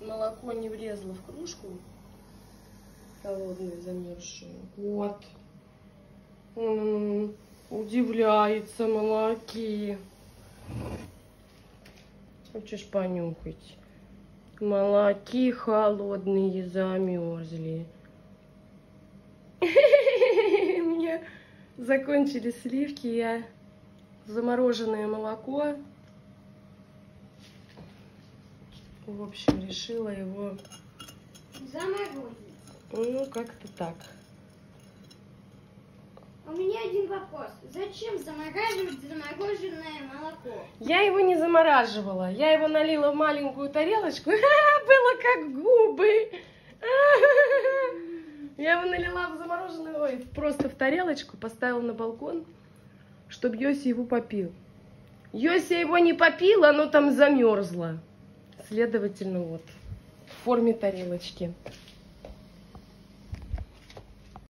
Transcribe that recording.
молоко не влезло в кружку. Холодную, замерзшую. Вот. М, удивляется молоки. Хочешь понюхать? Молоки холодные замерзли. У меня закончились сливки, я замороженное молоко. В общем, решила его, Заморозить. ну, как-то так. У меня один вопрос. Зачем замораживать замороженное молоко? Я его не замораживала. Я его налила в маленькую тарелочку. Было как губы. Я его налила в замороженную, ой, просто в тарелочку, поставила на балкон, чтобы Йоси его попил. Йося его не попил, оно там замерзло. Следовательно, вот, в форме тарелочки.